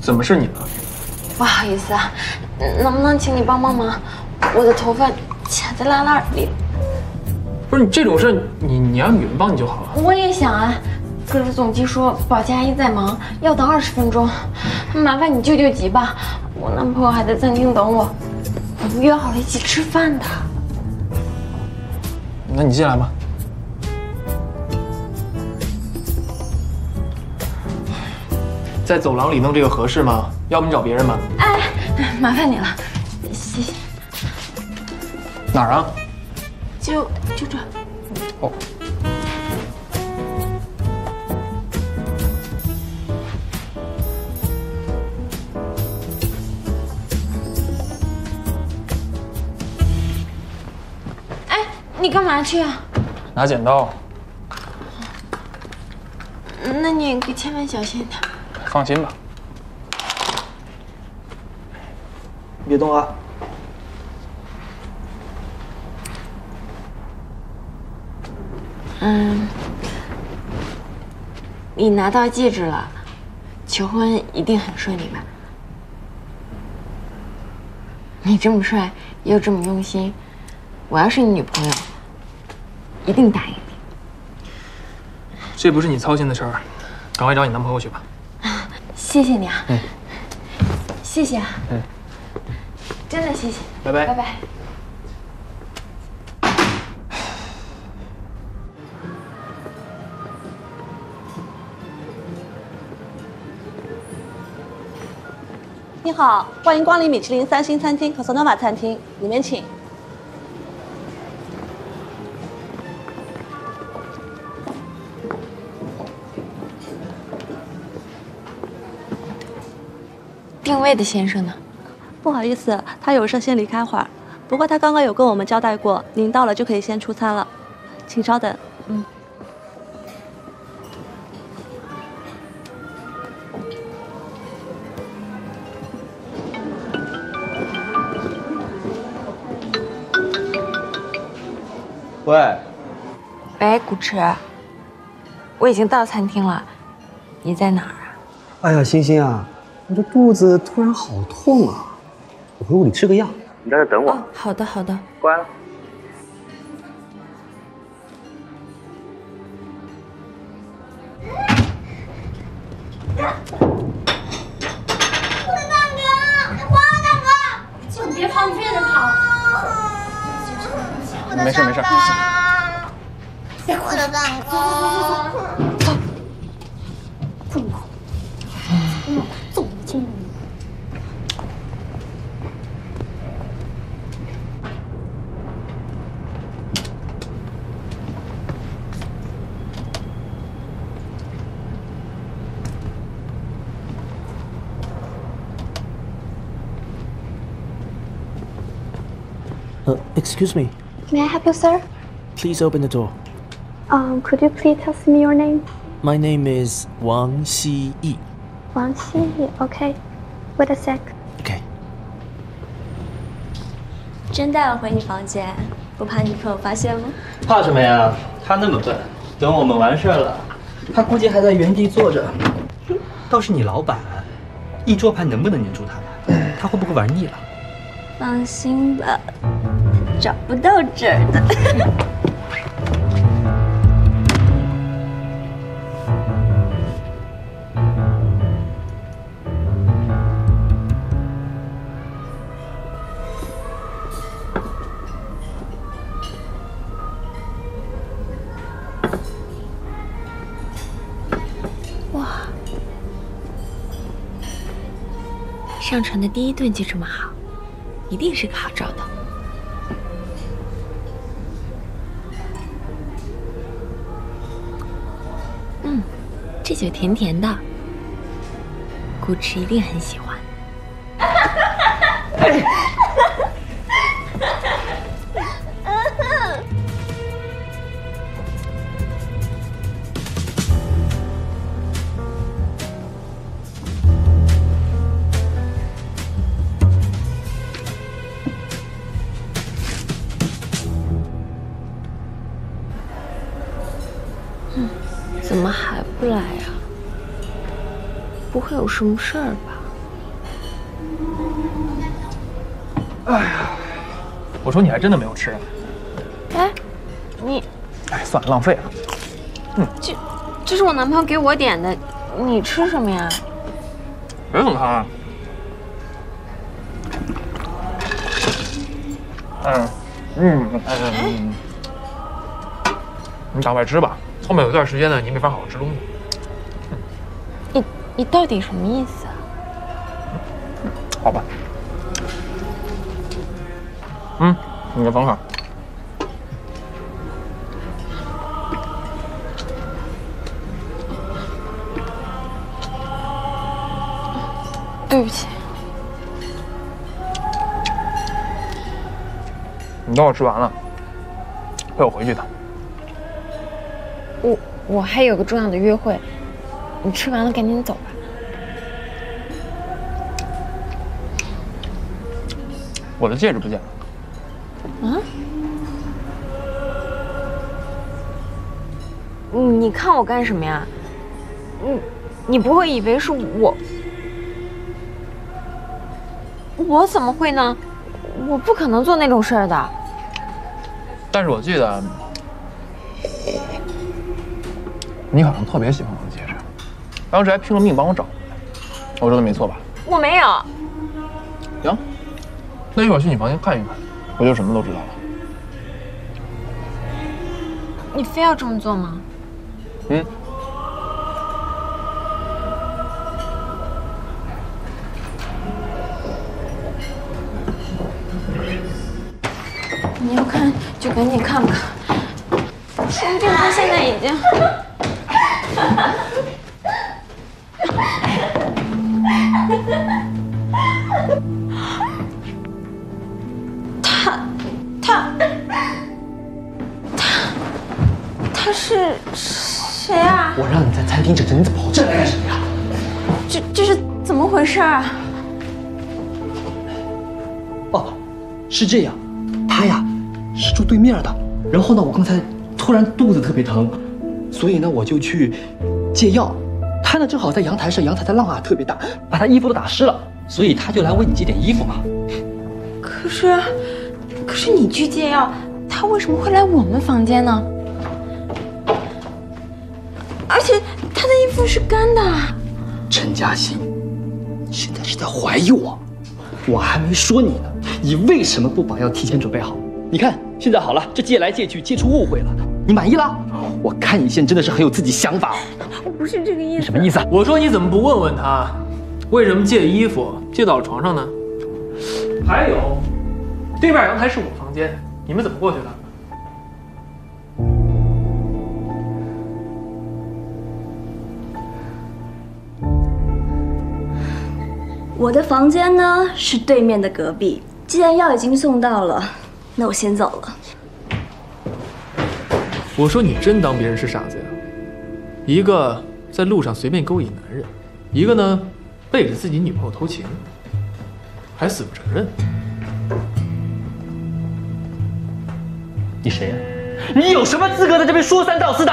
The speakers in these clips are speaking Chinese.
怎么是你呢？不好意思啊，能不能请你帮帮忙？我的头发卡在拉链里。不是你这种事，你你让女人帮你就好了。我也想啊，可是总机说保洁阿姨在忙，要等二十分钟，麻烦你救救急吧。我男朋友还在餐厅等我，我们约好了一起吃饭的。那你进来吧。在走廊里弄这个合适吗？要不你找别人吧。哎，麻烦你了，谢谢。哪儿啊？就就这。哦。哎，你干嘛去啊？拿剪刀。那你可千万小心点。放心吧，别动啊！嗯，你拿到戒指了，求婚一定很顺利吧？你这么帅又这么用心，我要是你女朋友，一定答应你。这不是你操心的事儿，赶快找你男朋友去吧。谢谢你啊，嗯，谢谢啊，嗯，真的谢谢，拜拜，拜拜。你好，欢迎光临米其林三星餐厅 Cosnova 餐厅，里面请。定位的先生呢？不好意思，他有事先离开会儿。不过他刚刚有跟我们交代过，您到了就可以先出餐了，请稍等。嗯。喂。喂，古驰，我已经到餐厅了，你在哪儿啊？哎呀，星星啊。我这肚子突然好痛啊！我回屋里吃个药，你在这等我。好的，好的，乖了。大哥，哥，就别跑，你别在跑。没事没事。我的蛋糕。走。这么好。Uh, excuse me. May I help you, sir? Please open the door. Um, could you please tell me your name? My name is Wang Xi Wang Xi Okay. Wait a sec. Okay. 真带我回你房间，不怕女朋友发现吗？怕什么呀？他那么笨，等我们完事儿了，他估计还在原地坐着。倒是你老板，一桌牌能不能粘住他？他会不会玩腻了？放心吧，找不到这儿的。哇，上船的第一顿就这么好。一定是个好兆头。这酒甜甜的，顾池一定很喜欢。怎么还不来？会有什么事儿吧？哎呀，我说你还真的没有吃。哎，你，哎，算了，浪费了。嗯，这这是我男朋友给我点的，你吃什么呀？别动他。嗯，嗯，嗯，你赶快吃吧。后面有一段时间呢，你没法好好吃东西。你你到底什么意思啊？好吧。嗯，你的房卡。对不起，你等我吃完了，陪我回去一趟。我我还有个重要的约会，你吃完了赶紧走吧。我的戒指不见了。啊？嗯你看我干什么呀？你你不会以为是我？我怎么会呢？我不可能做那种事儿的。但是我记得，你好像特别喜欢当时还拼了命帮我找。我说的没错吧？我没有。行，那一会儿去你房间看一看，我就什么都知道了。你非要这么做吗？嗯。你要看就赶紧看吧，说不定他现在已经…… 他，他，他，他是谁啊？我让你在餐厅整着，你怎么跑这来干什么呀？这这是怎么回事啊？哦，是这样，他呀是住对面的。然后呢，我刚才突然肚子特别疼，所以呢我就去借药。他呢正好在阳台上，阳台的浪啊特别大，把他衣服都打湿了，所以他就来为你借点衣服嘛。可是，可是你去借药，他为什么会来我们房间呢？而且他的衣服是干的。陈嘉欣，你现在是在怀疑我？我还没说你呢，你为什么不把药提前准备好？你看现在好了，这借来借去，借出误会了，你满意了？我看你现在真的是很有自己想法。我不是这个意思。什么意思啊？我说你怎么不问问他，为什么借衣服借到了床上呢？还有，对面阳台是我房间，你们怎么过去的？我的房间呢是对面的隔壁。既然药已经送到了，那我先走了。我说你真当别人是傻子呀？一个在路上随便勾引男人，一个呢背着自己女朋友偷情，还死不承认。你谁呀、你有什么资格在这边说三道四的？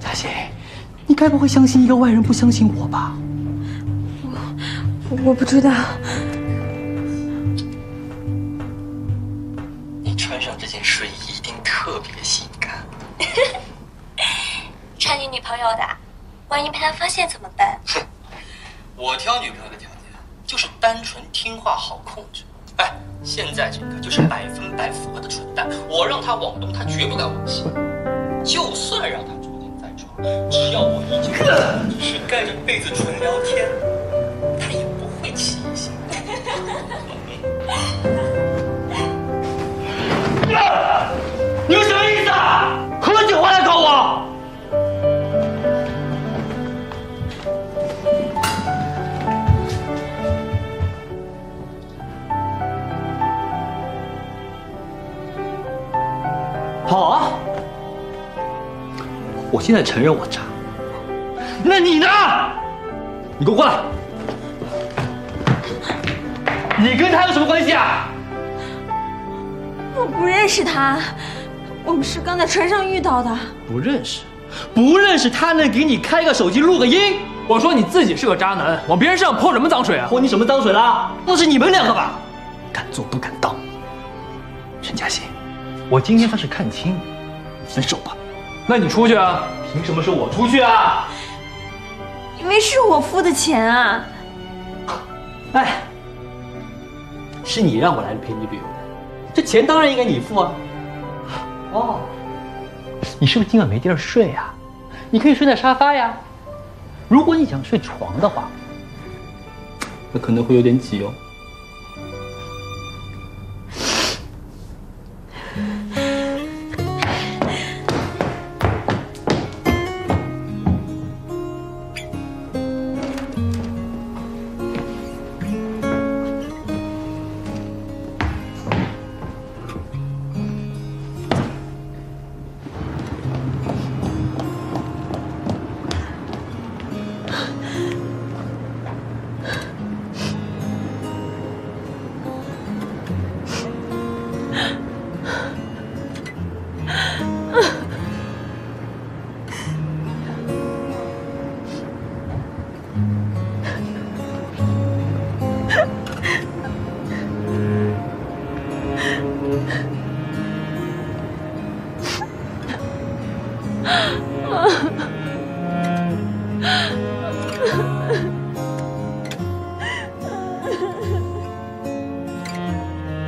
嘉欣，你该不会相信一个外人不相信我吧？我我不知道。你穿上这件睡衣特别性感。穿你女朋友的，万一被他发现怎么办？哼我挑女朋友的条件就是单纯听话好控制。哎，现在这个就是百分百符合的蠢蛋，我让他往东，他绝不敢往西。就算让他捉奸在床，只要我一句只是盖着被子纯聊天，他也不会起疑心。现在承认我渣。那你呢？你给我过来！你跟他有什么关系啊？我不认识他，我们是刚在船上遇到的。不认识，不认识，他能给你开个手机录个音？我说你自己是个渣男，往别人身上泼什么脏水啊？泼你什么脏水啦？那是你们两个吧？敢做不敢当。陈嘉欣，我今天算是看清你，分手吧。那你出去啊？凭什么是我出去啊？因为是我付的钱啊。哎，是你让我来陪你旅游的，这钱当然应该你付啊。哦，你是不是今晚没地儿睡啊？你可以睡在沙发呀。如果你想睡床的话，那可能会有点挤哦。